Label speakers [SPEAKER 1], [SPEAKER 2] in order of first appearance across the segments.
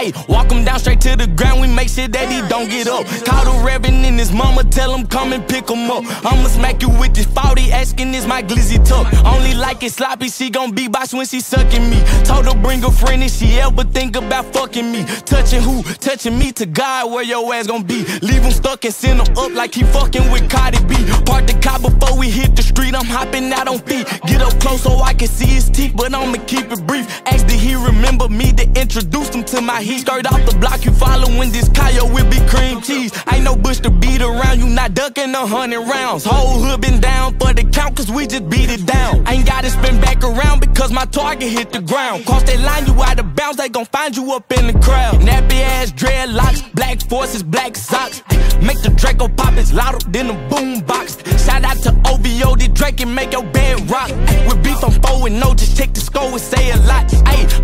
[SPEAKER 1] Ayy, walk him down straight to the ground, we make sure that he don't get up. Call the reverend and his mama, tell him come and pick him up. I'ma smack you with this 40, is my glizzy tuck. Only like it sloppy, she gon' be boss when she sucking me. Told her bring a friend if she ever think about fucking me. Touching who? Touching me to God, where your ass gon' be. Leave him stuck and send him up like he fucking with Cardi B. Park the car before we hit the street, I'm hopping out on feet. Get up close so I can see his teeth, but I'ma keep it brief. Ask did he remember me to introduce him to my heat? Skirt off the block, you following this Kyle will be cream cheese. Ain't no bush to beat around, you not ducking a hundred rounds. Whole hood been down for the count, cause we just beat it down. Ain't gotta spin back around because my target hit the ground. Cross that line, you out of bounds, they gon' find you up in the crowd. Nappy ass dreadlocks, black forces, black socks. Make the Draco pop, it's louder than a boom box. Shout out to OVO, the Drake and make your bed rock. With beef, I'm 4 and no, just check the score and say a lot.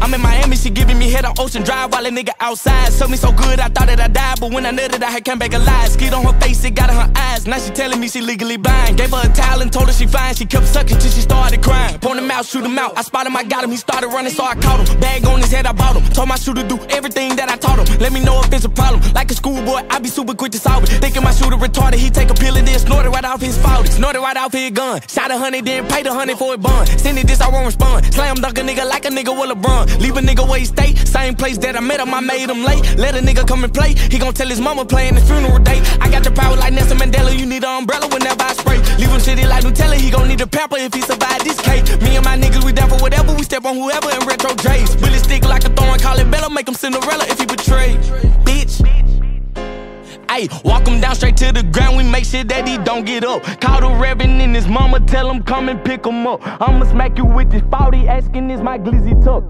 [SPEAKER 1] I'm in Miami, she giving me head on Ocean Drive while a nigga outside. Told me so good, I thought that I died, but when I nutted, I had come back alive. Skid on her face, it got in her eyes. Now she telling me she legally blind. Gave her a towel and told her she fine. She kept sucking till she started crying. Point him out, shoot him out. I spotted him, I got him. He started running, so I caught him. Bag on his head, I bought him. Told my shooter do everything that I taught him. Let me know if it's a problem. Like a schoolboy, I be super quick to solve it. Thinking my shooter retarded, he take a pill and then snort right off his fault. Snort right off his gun. Shot a hundred, then paid a hundred for a bun. Send it this, I won't respond. Slam dunk a nigga like a nigga with LeBron. Uh, leave a nigga where he stay. Same place that I met him, I made him late. Let a nigga come and play. He gon' tell his mama playing the funeral date. I got the power like Nelson Mandela. You need an umbrella whenever I spray. Leave him shitty like Nutella. He gon' need a pamper if he survive this case. Me and my niggas, we down for whatever. We step on whoever in retro J's. Bullet Ayy, walk him down straight to the ground, we make sure that he don't get up. Call the reverend and his mama, tell him come and pick him up. I'ma smack you with this 40, asking is my glizzy tuck.